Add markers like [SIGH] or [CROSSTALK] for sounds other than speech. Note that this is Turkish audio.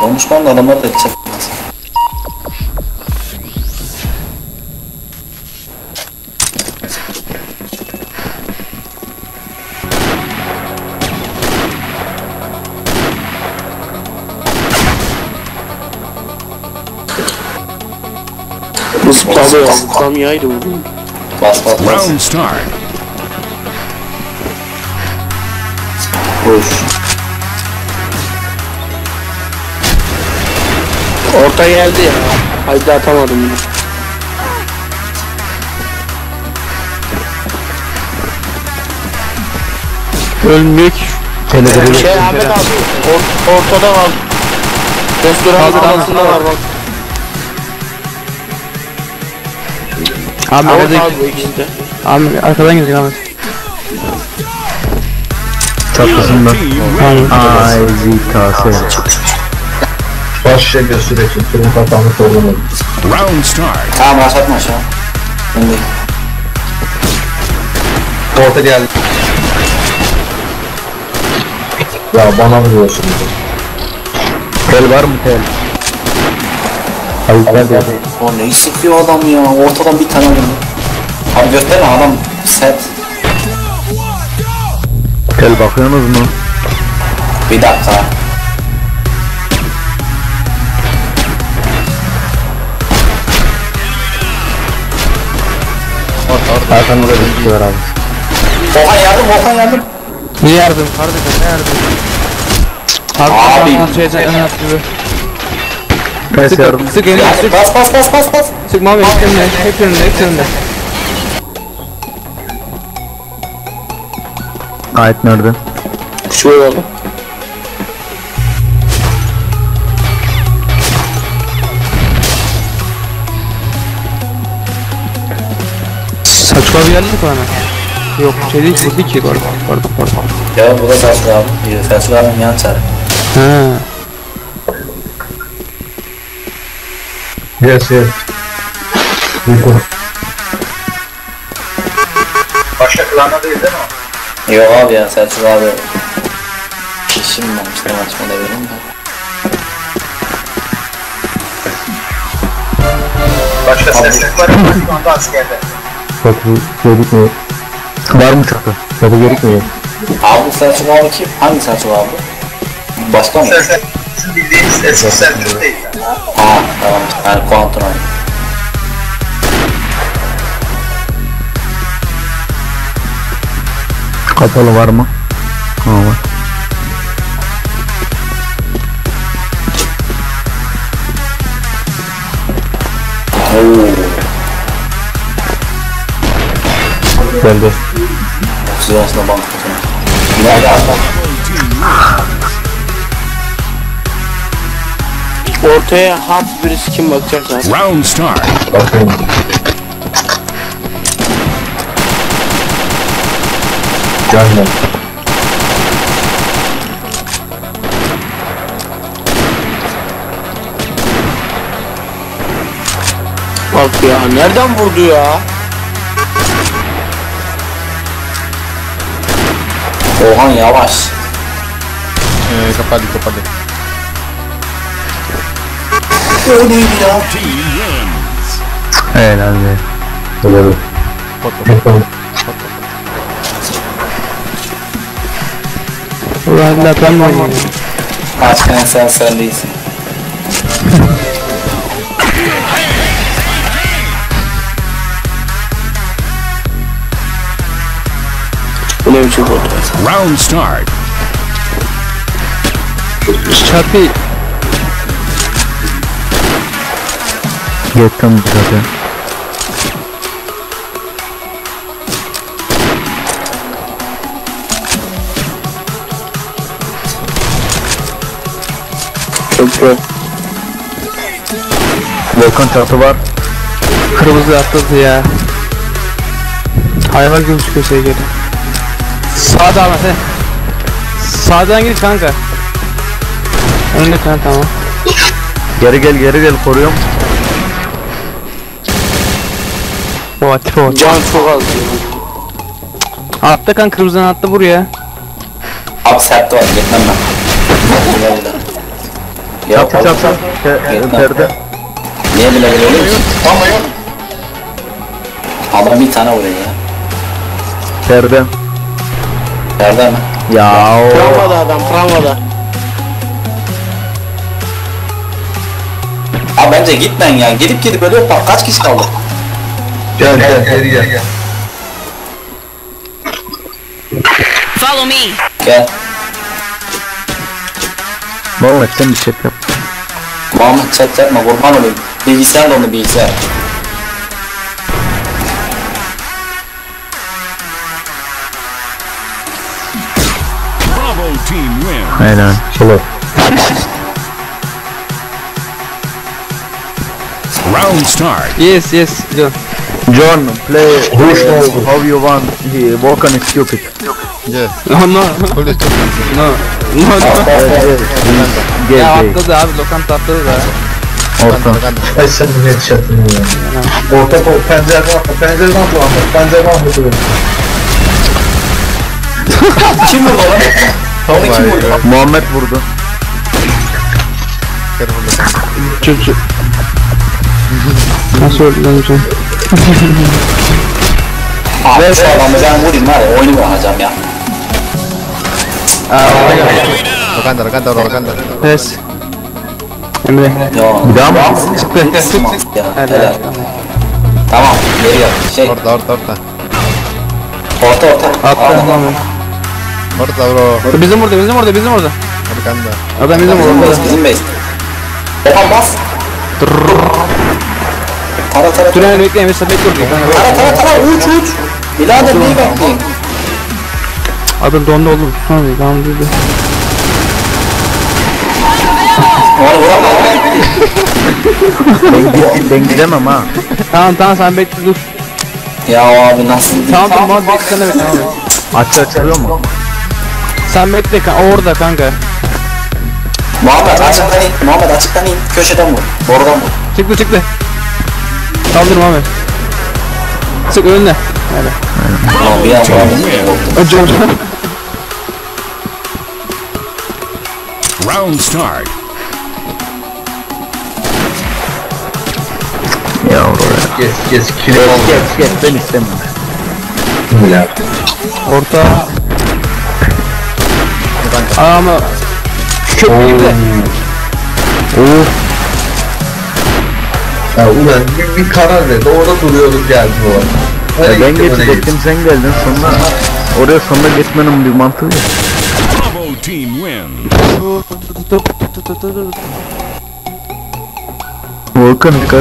Konuşmam da adamlar da edecek. Ya. Zıplamayaydı bu. Bas bas bas. Round start. Vur. Orta geldi ya. Haydi atamadım bunu. Ölmüyor ki. Telegram. Şey Ahmet abi. Or ortada var. Restoran arasında var bak. Abi Ahmet orada abi bu ikisi de. Abi arkadan girecek Ahmet. Ay ZKS. Başlayacak süreç. Turun kapanmış olmalı. Round start. Tamam başlatma aşağı. Şimdi. Orta geldi. Ya bana vuruyorsun. Tel var mı tel? Hayır ben de. O neyi sıkıyor adam ya? Ortadan bir tane vurdu. Abi gösterme adam set. Tel bakıyorsunuz mu? Bir dakika. Arkamda da bir şey var abi. Volkan yardım Volkan yardım. Ne yardım kardeşim ne yardım? Abi. Abi şeyden en az gibi. Sık yardım. Sık elini sık. Bas bas bas bas bas. Sık abi hep önünde hep önünde hep önünde. Ait nerede? Şu yolu. Saçma bir yerlik bana. Yok şey değil değil ki pardon pardon pardon. Ya bu da Selçuk abi. Selçuk abinin yan çarı. Ha. Yes yes. Başka klanda değil değil mi? Yok abi ya Selçuk abi. İşim varmış ne açma da vereyim de. Başka seslik var mı? Şu anda askerde. Çatı gerekmiyor. Var mı çatı? Çatı gerekmiyor. Abi Selçuk abi kim? Hangi Selçuk abi? Başka mı? Sesler bizim bildiğimiz eski Selçuk değil. Ha tamam. Yani kuantum abi. Kapalı var mı? Ha var. Geldi. Sırasında bank tutun. Nerede? Ortaya hard birisi kim bakacak zaten. Round start. Bakın. Gelme. Bak ya nereden vurdu ya? Ohan yavaş. Ee, kapadı kapadı. Öyleydi ya. Team wins. Helal be. Helal. Bakalım. Ulan da ben mi? Başkan sen sen değilsin. Bu ne biçim vurdu? Round start. Çatı. Yakın zaten. Köprü. Volkan çatı var. Kırmızı atladı ya. Hayvan gibi çıkıyor şey Sağda ama he. Sağdan git kanka. Önünde kanka tamam. Geri gel geri gel koruyorum. O atı o. Can çok az. Atla kanka kırmızıdan atla buraya. Abi sert var gitmem ben. Çatı çatı. Pe- Perde. Niye bile bile öyle misin? Ama yok. Adam bir tane vuruyor ya. Perde. Nerede mi? Ya o. Adam travmada. Abi bence gitmen ya. Gidip gidip böyle bak kaç kişi kaldı? Gel gel geri gel. Follow me. Gel. Muhammed sen bir şey yap. Muhammed chat yapma kurban olayım. Bilgisayar da onu bilgisayar. Bravo team win. Aynen. Solo. Round start. Yes yes. Go. John, play Who's uh, no- how you want. He, Volkan is stupid. [LAUGHS] No no. no. No no. Gel Ya gel. atladı abi lokanta atladı da. Orta. Ay sen bu ne çatın ya. Orta top pencereden atla. Pencereden atla. Ahmet. Pencereden atla. Kim vurdu lan? Onu kim vurdu? Muhammed vurdu. Çocuk. Nasıl öldü lan hocam? Abi ben vurayım var ya oyunu bırakacağım ya. Rokanda, rokanda, rokanda. Pes. Emre. Ya. Daha mı? Ya, Helal. Tamam geri yap. Şey Orta, orta, orta. orta orta. Attı Aa, tamam. Orta bro. Bizim orada bizim orada bizim orada. Rokanda. Adam bizim Bizim orada. base bizim base. Okan bas. Tara tara tara. Tünel bekleyin mesela bekliyor. Tara tara tara uç uç. Birader neyi bekleyin? Adam dondu oğlum. Abi tamam dedi. Ben, gidemem ha. Tamam tamam sen bekle dur. Ya abi nasıl? Tamam tamam bekle sen de bekle abi. Açı açılıyor mu? Sen bekle kanka orada kanka. Muhammed açıktan in. Muhammed açıktan in. Köşeden vur. Borudan vur. Çıktı çıktı. Kaldır Muhammed. Sık önüne. Hadi. Ulan bir an Muhammed. Hocam. Round start. Ya oraya. Geç geç. Kilit Geç geç geç ben istemiyorum. Ya. Orta. Ama gibi de. Ya ulan bir, bir karar ver. Orada duruyorduk geldi bu arada. Ya ben geçecektim sen geldin sonra oraya sonra gitmenin bir mantığı yok. Bravo team win. Volkan dikkat.